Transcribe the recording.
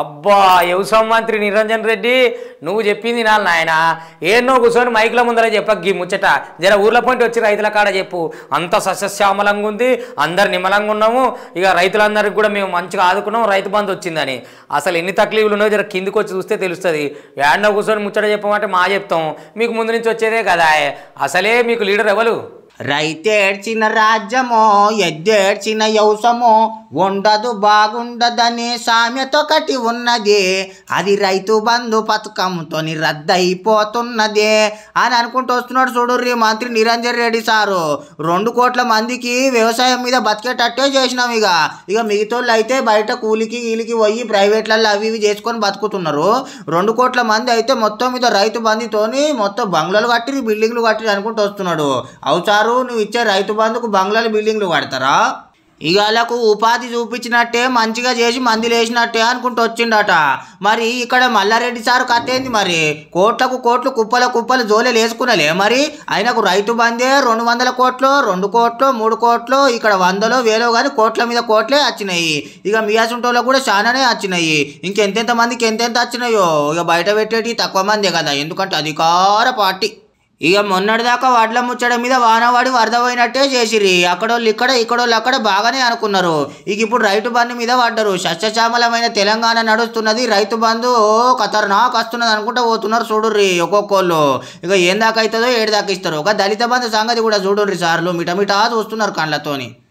అబ్బా వ్యవసాయ మంత్రి నిరంజన్ రెడ్డి నువ్వు చెప్పింది నా నాయన. ఏన్నో కూర్చొని మైకుల ముందర చెప్పగ్గి గీ ముచ్చట. జర ఊర్ల పాయింట్ వచ్చి రైతుల కాడ చెప్పు. అంత సస్యశ్యామలంగా ఉంది అందరు నిమ్మలంగా ఉన్నాము. ఇక రైతులందరికీ కూడా మేము మంచిగా ఆదుకున్నాం రైతు బంధు వచ్చిందని. అసలు ఎన్ని తక్లీఫ్లు ఉన్నాయో జర కిందికి వచ్చి చూస్తే తెలుస్తుంది. ఏడనో కూర్చొని ముచ్చట చెప్పమంటే మా చెప్తాం. మీకు ముందు నుంచి వచ్చేదే కదా. అసలే మీకు లీడర్ ఎవరు? రైతేడ్చిన రాజ్యమో ఎద్దేడ్చిన యౌసమో ఉండదు బాగుండదని సామెత ఒకటి ఉన్నది. అది రైతు బంధు పథకంతోని రద్దయిపోతున్నది అని అనుకుంటూ వస్తున్నాడు చూడుర్రి మంత్రి నిరంజన్ రెడ్డి సారు. రెండు కోట్ల మందికి వ్యవసాయం మీద బతికేటట్టే చేసినాం ఇక. ఇక మిగతాళ్ళు అయితే బయట కూలికి వీలికి పోయి ప్రైవేట్లలో అవి ఇవి చేసుకొని బతుకుతున్నారు. రెండు కోట్ల మంది అయితే మొత్తం మీద రైతు బంధుతోని మొత్తం బంగ్లాలు కట్టి బిల్డింగ్లు కట్టి అనుకుంటూ వస్తున్నాడు. అవుతారు నువ్వు ఇచ్చే రైతు బంధుకు బంగ్లాలు బిల్డింగ్లు కడతారా? ఇక వాళ్ళకు ఉపాధి చూపించినట్టే మంచిగా చేసి మందులు వేసినట్టే అనుకుంటూ వచ్చిండట. మరి ఇక్కడ మల్లారెడ్డి సార్ కథ ఏంది మరి? కోట్లకు కోట్లు కుప్పల కుప్పలు జోలెలు వేసుకున్నలే మరి? ఆయనకు రైతు బందే రెండు వందల కోట్లు రెండు కోట్లు మూడు కోట్లు ఇక్కడ వందలో వేలో కానీ కోట్ల మీద కోట్లే వచ్చినాయి. ఇక మియాసుంటోలో కూడా చాలానే వచ్చినాయి. ఇంకెంతెంత మందికి ఎంతెంత వచ్చినాయో? ఇక బయట పెట్టేటి తక్కువ మందే కదా. ఎందుకంటే అధికార పార్టీ. ఇక మొన్నటిదాకా వడ్ల ముచ్చడం మీద వానవాడి వరద పోయినట్టే చేసిరి అక్కడోళ్ళు ఇక్కడ ఇక్కడోళ్ళు అక్కడ బాగానే అనుకున్నారు. ఇక ఇప్పుడు రైతు బంధు మీద పడ్డరు. సస్యశ్యామలమైన తెలంగాణ నడుస్తున్నది రైతు బంధు. ఖతర్నాక్ వస్తున్నది అనుకుంటా పోతున్నారు చూడుర్రి ఒక్కొక్కళ్ళు. ఇక ఏం దాకా అవుతుందో ఏడు దాకా ఇస్తారు. ఒక దళిత బంధు సంగతి కూడా చూడుర్రి సార్లు. మిటమిటా చూస్తున్నారు కళ్ళతోని.